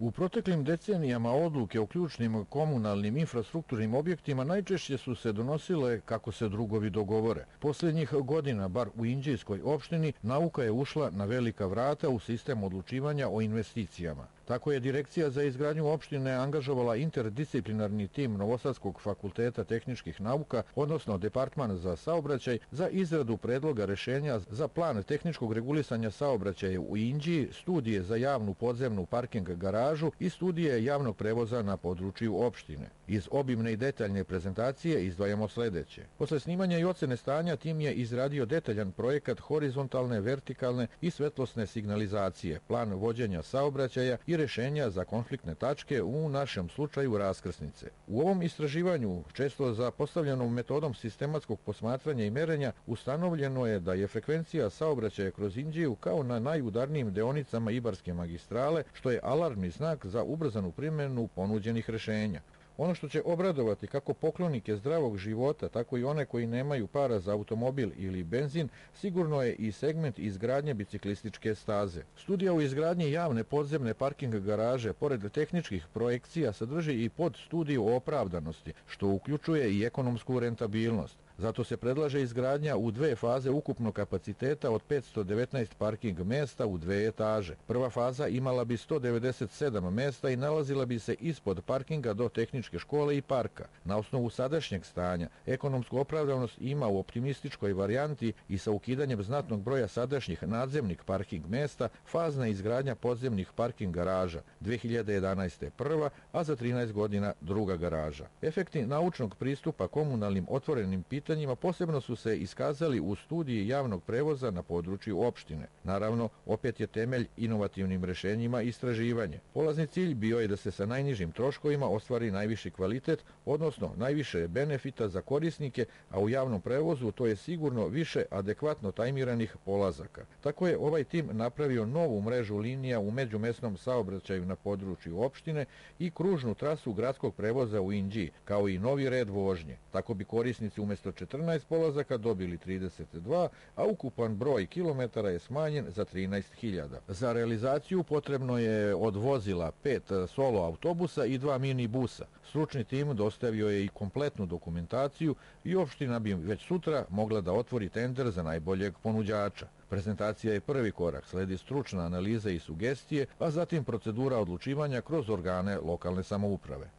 U proteklim decenijama odluke o ključnim komunalnim infrastrukturnim objektima najčešće su se donosile kako se drugovi dogovore. Posljednjih godina, bar u Inđijskoj opštini, nauka je ušla na velika vrata u sistem odlučivanja o investicijama. Tako je Direkcija za izgradnju opštine angažovala interdisciplinarni tim Novosadskog fakulteta tehničkih nauka, odnosno Departman za saobraćaj, za izradu predloga rešenja za plan tehničkog regulisanja saobraćaja u Inđiji, studije za javnu podzemnu parking garažu i studije javnog prevoza na području opštine. Iz obimne i detaljne prezentacije izdvajamo sledeće. Posle snimanja i ocene stanja, tim je izradio detaljan projekat horizontalne, vertikalne i svetlosne signalizacije, plan vođenja saobraćaja i rešenja za konfliktne tačke u našem slučaju raskrsnice. U ovom istraživanju, često za postavljenom metodom sistematskog posmatranja i merenja, ustanovljeno je da je frekvencija saobraćaja kroz Indiju kao na najudarnijim deonicama Ibarske magistrale, što je alarmni znak za ubrzanu primjenu ponuđenih rešenja. Ono što će obradovati kako poklonike zdravog života, tako i one koji nemaju para za automobil ili benzin, sigurno je i segment izgradnje biciklističke staze. Studija u izgradnji javne podzemne parking garaže, pored tehničkih projekcija, sadrži i pod studiju opravdanosti, što uključuje i ekonomsku rentabilnost. Zato se predlaže izgradnja u dve faze ukupnog kapaciteta od 519 parking mesta u dve etaže. Prva faza imala bi 197 mesta i nalazila bi se ispod parkinga do tehničke škole i parka. Na osnovu sadašnjeg stanja, ekonomsku opravdanost ima u optimističkoj varijanti i sa ukidanjem znatnog broja sadašnjih nadzemnih parking mesta, fazna izgradnja podzemnih parking garaža 2011. prva, a za 13 godina druga garaža. Efekti naučnog pristupa komunalnim otvorenim pitanjima pitanjima posebno su se iskazali u studiji javnog prevoza na području opštine. Naravno, opet je temelj inovativnim rešenjima istraživanje. Polazni cilj bio je da se sa najnižim troškovima ostvari najviši kvalitet, odnosno najviše benefita za korisnike, a u javnom prevozu to je sigurno više adekvatno tajmiranih polazaka. Tako je ovaj tim napravio novu mrežu linija u međumesnom saobraćaju na području opštine i kružnu trasu gradskog prevoza u Inđiji, kao i novi red vožnje. Tako bi korisnici umjesto 14 polazaka dobili 32, a ukupan broj kilometara je smanjen za 13.000. Za realizaciju potrebno je od vozila pet solo autobusa i dva minibusa. Stručni tim dostavio je i kompletnu dokumentaciju i opština bi već sutra mogla da otvori tender za najboljeg ponuđača. Prezentacija je prvi korak, sledi stručna analiza i sugestije, a zatim procedura odlučivanja kroz organe lokalne samouprave.